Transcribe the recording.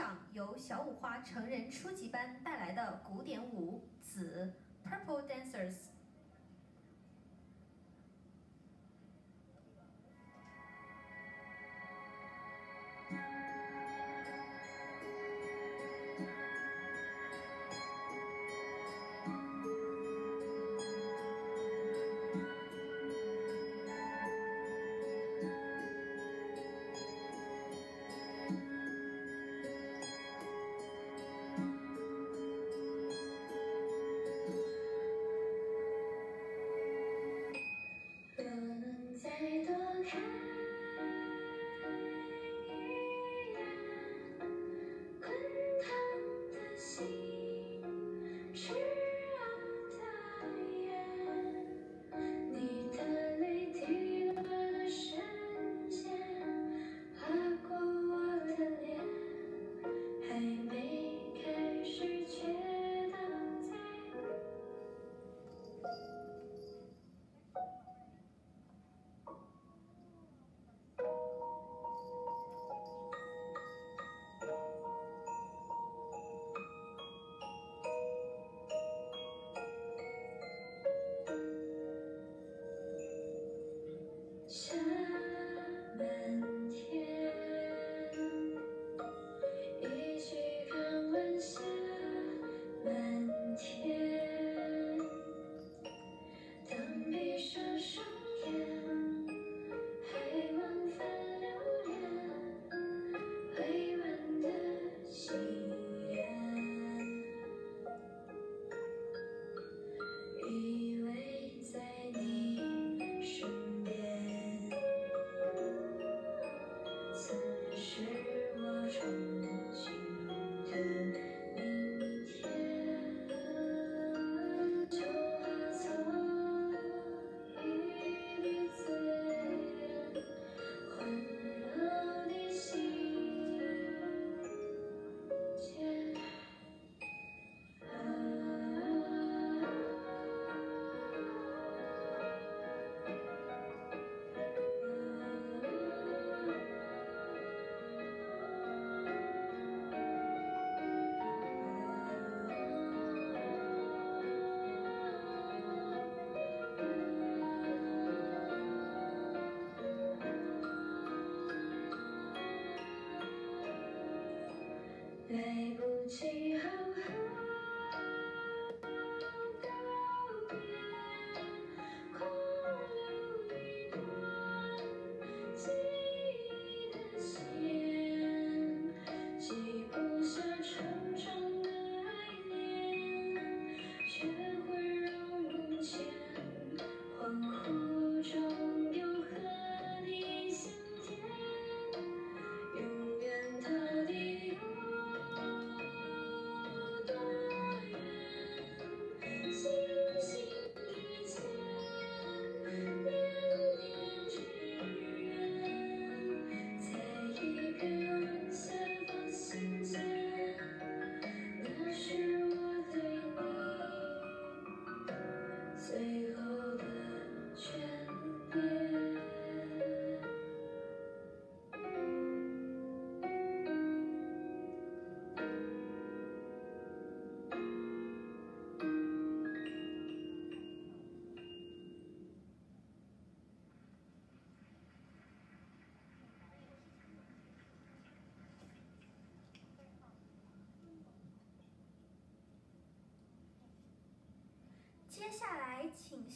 赏由小五花成人初级班带来的古典舞《紫》（Purple Dancers）。来不及接下来请